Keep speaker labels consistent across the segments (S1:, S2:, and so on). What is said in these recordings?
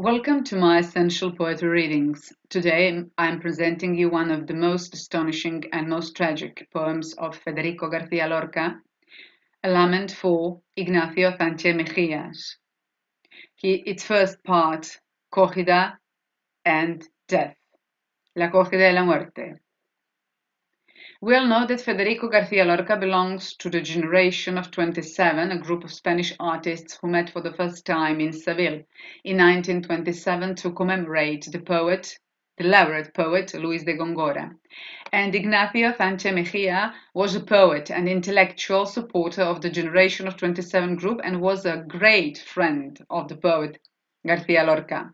S1: Welcome to my Essential Poetry Readings. Today I'm presenting you one of the most astonishing and most tragic poems of Federico Garcia Lorca, A Lament for Ignacio Sánchez Mejías. He, its first part, Cogida and Death, La Cogida y la Muerte. We all know that Federico Garcia Lorca belongs to the generation of 27, a group of Spanish artists who met for the first time in Seville in 1927 to commemorate the poet, the laureate poet Luis de Gongora. And Ignacio Sánchez Mejia was a poet and intellectual supporter of the Generation of 27 group and was a great friend of the poet Garcia Lorca.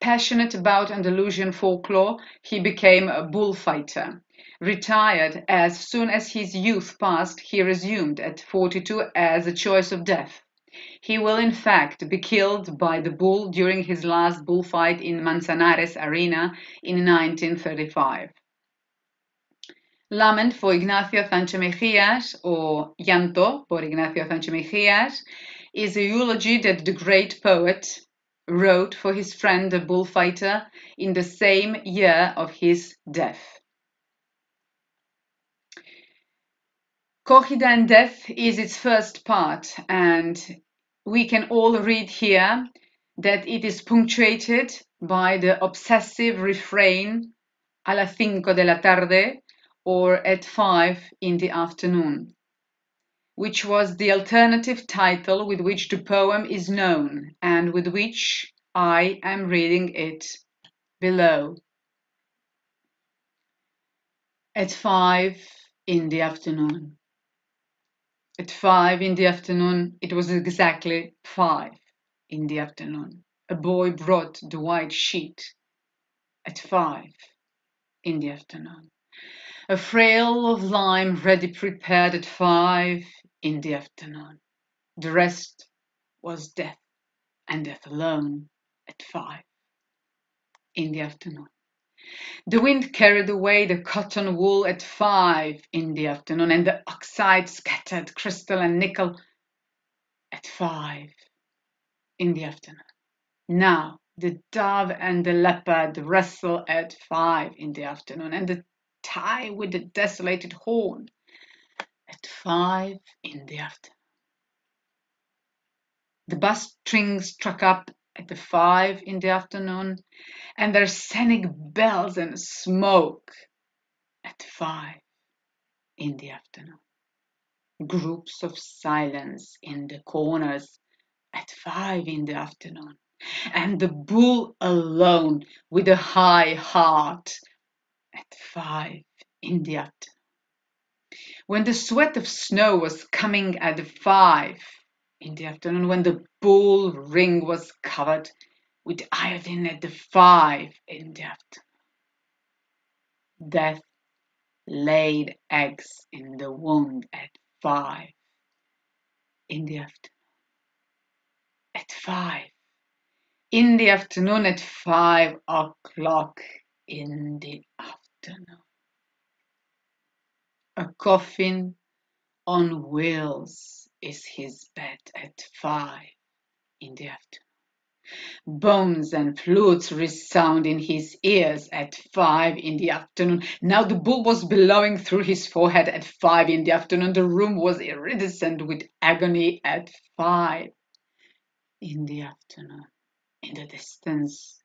S1: Passionate about Andalusian folklore, he became a bullfighter. Retired as soon as his youth passed, he resumed at 42 as a choice of death. He will in fact be killed by the bull during his last bullfight in Manzanares Arena in 1935. Lament for Ignacio Sánchez Mejías, or Llanto por Ignacio Sánchez Mejías, is a eulogy that the great poet wrote for his friend the bullfighter in the same year of his death. Cogida and Death is its first part, and we can all read here that it is punctuated by the obsessive refrain a las cinco de la tarde or at five in the afternoon, which was the alternative title with which the poem is known and with which I am reading it below. At five in the afternoon. At five in the afternoon, it was exactly five in the afternoon. A boy brought the white sheet at five in the afternoon. A frail of lime ready prepared at five in the afternoon. The rest was death, and death alone at five in the afternoon. The wind carried away the cotton wool at five in the afternoon, and the oxide scattered crystal and nickel at five in the afternoon. Now the dove and the leopard wrestle at five in the afternoon, and the tie with the desolated horn at five in the afternoon. The bus string struck up at the five in the afternoon, and their scenic bells and smoke at five in the afternoon. Groups of silence in the corners at five in the afternoon, and the bull alone with a high heart at five in the afternoon. When the sweat of snow was coming at five in the afternoon when the bull ring was covered with iodine at the five in the afternoon. Death laid eggs in the wound at five in the afternoon. At five in the afternoon, at five o'clock in the afternoon. A coffin on wheels is his bed at five in the afternoon. Bones and flutes resound in his ears at five in the afternoon. Now the bull was blowing through his forehead at five in the afternoon. The room was iridescent with agony at five in the afternoon. In the distance,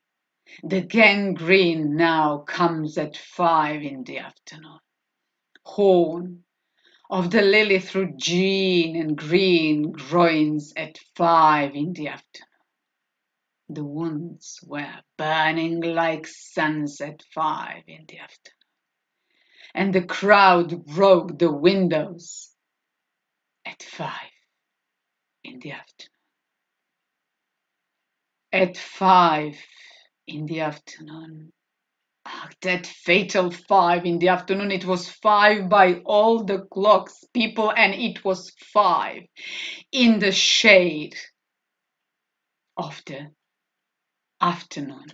S1: the gangrene now comes at five in the afternoon. Horn of the lily through green and green groins at five in the afternoon. The wounds were burning like suns at five in the afternoon, and the crowd broke the windows at five in the afternoon. At five in the afternoon, Ah, that fatal five in the afternoon. It was five by all the clocks, people, and it was five in the shade of the afternoon.